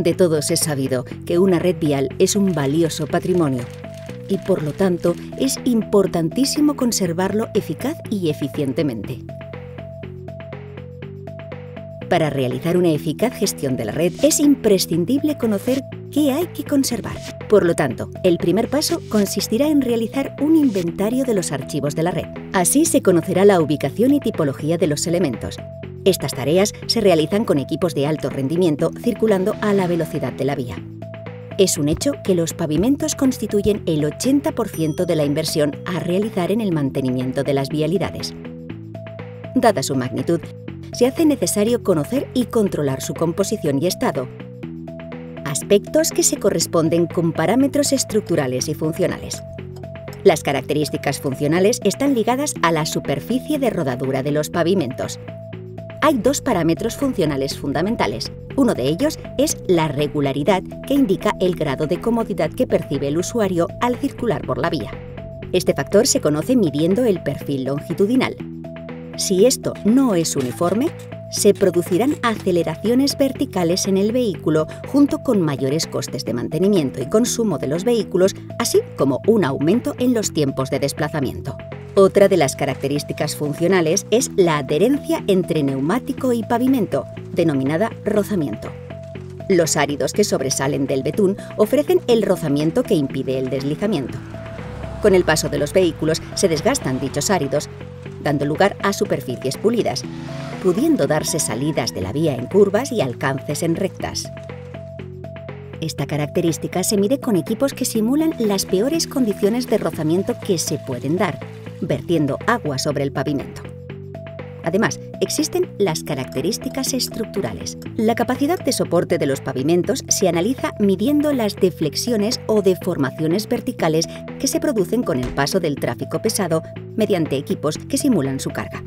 De todos es sabido que una red vial es un valioso patrimonio y por lo tanto es importantísimo conservarlo eficaz y eficientemente. Para realizar una eficaz gestión de la red es imprescindible conocer qué hay que conservar. Por lo tanto, el primer paso consistirá en realizar un inventario de los archivos de la red. Así se conocerá la ubicación y tipología de los elementos, estas tareas se realizan con equipos de alto rendimiento circulando a la velocidad de la vía. Es un hecho que los pavimentos constituyen el 80% de la inversión a realizar en el mantenimiento de las vialidades. Dada su magnitud, se hace necesario conocer y controlar su composición y estado, aspectos que se corresponden con parámetros estructurales y funcionales. Las características funcionales están ligadas a la superficie de rodadura de los pavimentos, hay dos parámetros funcionales fundamentales. Uno de ellos es la regularidad, que indica el grado de comodidad que percibe el usuario al circular por la vía. Este factor se conoce midiendo el perfil longitudinal. Si esto no es uniforme, se producirán aceleraciones verticales en el vehículo junto con mayores costes de mantenimiento y consumo de los vehículos, así como un aumento en los tiempos de desplazamiento. Otra de las características funcionales es la adherencia entre neumático y pavimento, denominada rozamiento. Los áridos que sobresalen del betún ofrecen el rozamiento que impide el deslizamiento. Con el paso de los vehículos se desgastan dichos áridos, dando lugar a superficies pulidas, pudiendo darse salidas de la vía en curvas y alcances en rectas. Esta característica se mide con equipos que simulan las peores condiciones de rozamiento que se pueden dar, vertiendo agua sobre el pavimento. Además, existen las características estructurales. La capacidad de soporte de los pavimentos se analiza midiendo las deflexiones o deformaciones verticales que se producen con el paso del tráfico pesado mediante equipos que simulan su carga.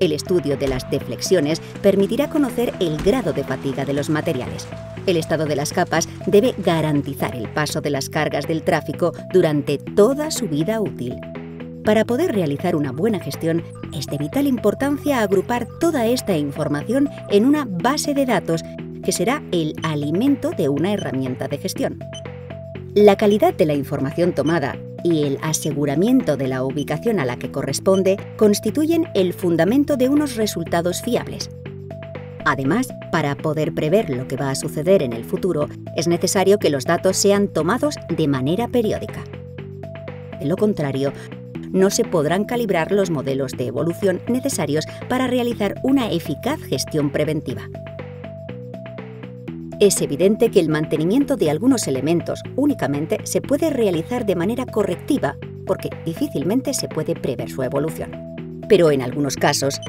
El estudio de las deflexiones permitirá conocer el grado de fatiga de los materiales. El estado de las capas debe garantizar el paso de las cargas del tráfico durante toda su vida útil. Para poder realizar una buena gestión, es de vital importancia agrupar toda esta información en una base de datos que será el alimento de una herramienta de gestión. La calidad de la información tomada y el aseguramiento de la ubicación a la que corresponde constituyen el fundamento de unos resultados fiables. Además, para poder prever lo que va a suceder en el futuro, es necesario que los datos sean tomados de manera periódica. De lo contrario, no se podrán calibrar los modelos de evolución necesarios para realizar una eficaz gestión preventiva. Es evidente que el mantenimiento de algunos elementos únicamente se puede realizar de manera correctiva porque difícilmente se puede prever su evolución. Pero en algunos casos,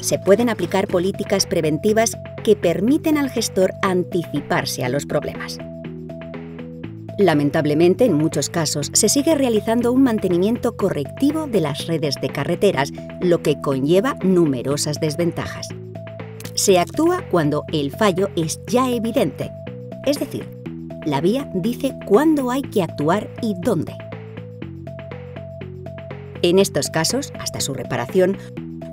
se pueden aplicar políticas preventivas que permiten al gestor anticiparse a los problemas. Lamentablemente, en muchos casos, se sigue realizando un mantenimiento correctivo de las redes de carreteras, lo que conlleva numerosas desventajas. Se actúa cuando el fallo es ya evidente, es decir, la vía dice cuándo hay que actuar y dónde. En estos casos, hasta su reparación,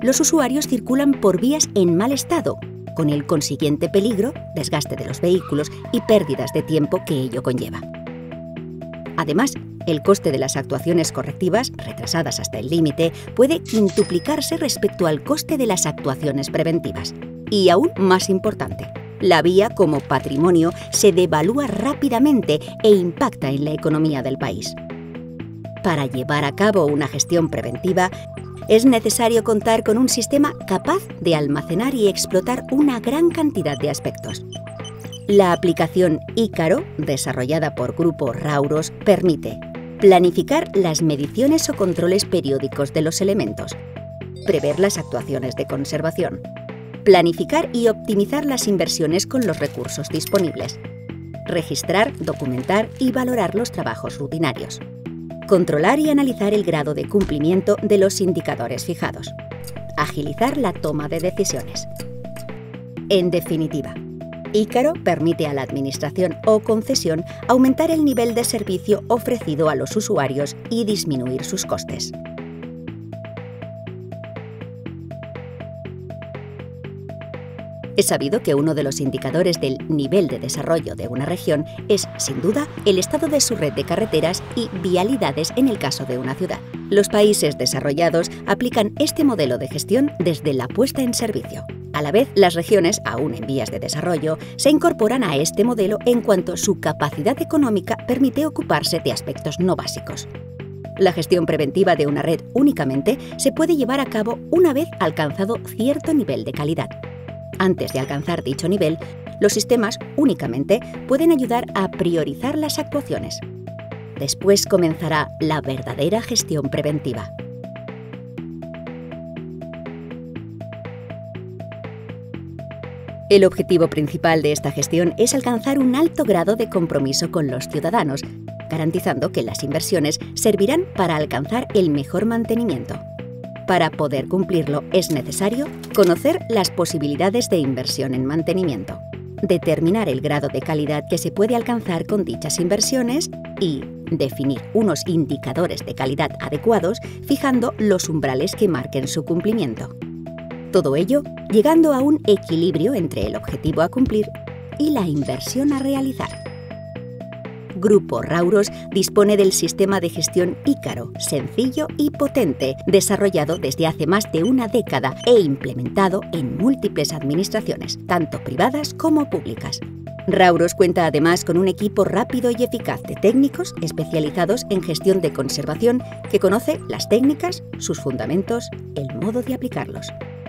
los usuarios circulan por vías en mal estado, con el consiguiente peligro, desgaste de los vehículos y pérdidas de tiempo que ello conlleva. Además, el coste de las actuaciones correctivas, retrasadas hasta el límite, puede quintuplicarse respecto al coste de las actuaciones preventivas. Y aún más importante, la vía como patrimonio se devalúa rápidamente e impacta en la economía del país. Para llevar a cabo una gestión preventiva, es necesario contar con un sistema capaz de almacenar y explotar una gran cantidad de aspectos. La aplicación Ícaro, desarrollada por Grupo Rauros, permite planificar las mediciones o controles periódicos de los elementos, prever las actuaciones de conservación, planificar y optimizar las inversiones con los recursos disponibles, registrar, documentar y valorar los trabajos rutinarios, controlar y analizar el grado de cumplimiento de los indicadores fijados, agilizar la toma de decisiones. En definitiva, Ícaro permite a la Administración o concesión aumentar el nivel de servicio ofrecido a los usuarios y disminuir sus costes. Es sabido que uno de los indicadores del nivel de desarrollo de una región es, sin duda, el estado de su red de carreteras y vialidades en el caso de una ciudad. Los países desarrollados aplican este modelo de gestión desde la puesta en servicio. A la vez, las regiones, aún en vías de desarrollo, se incorporan a este modelo en cuanto su capacidad económica permite ocuparse de aspectos no básicos. La gestión preventiva de una red únicamente se puede llevar a cabo una vez alcanzado cierto nivel de calidad. Antes de alcanzar dicho nivel, los sistemas únicamente pueden ayudar a priorizar las actuaciones. Después comenzará la verdadera gestión preventiva. El objetivo principal de esta gestión es alcanzar un alto grado de compromiso con los ciudadanos, garantizando que las inversiones servirán para alcanzar el mejor mantenimiento. Para poder cumplirlo es necesario conocer las posibilidades de inversión en mantenimiento, determinar el grado de calidad que se puede alcanzar con dichas inversiones y definir unos indicadores de calidad adecuados fijando los umbrales que marquen su cumplimiento. Todo ello llegando a un equilibrio entre el objetivo a cumplir y la inversión a realizar. Grupo Rauros dispone del sistema de gestión Ícaro, sencillo y potente, desarrollado desde hace más de una década e implementado en múltiples administraciones, tanto privadas como públicas. Rauros cuenta además con un equipo rápido y eficaz de técnicos especializados en gestión de conservación que conoce las técnicas, sus fundamentos, el modo de aplicarlos.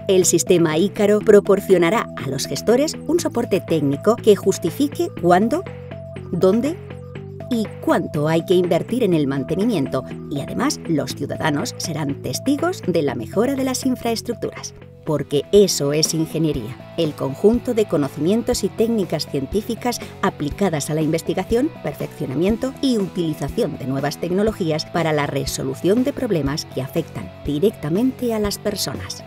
El sistema Ícaro proporcionará a los gestores un soporte técnico que justifique cuándo, dónde y cuánto hay que invertir en el mantenimiento y además los ciudadanos serán testigos de la mejora de las infraestructuras. Porque eso es ingeniería, el conjunto de conocimientos y técnicas científicas aplicadas a la investigación, perfeccionamiento y utilización de nuevas tecnologías para la resolución de problemas que afectan directamente a las personas.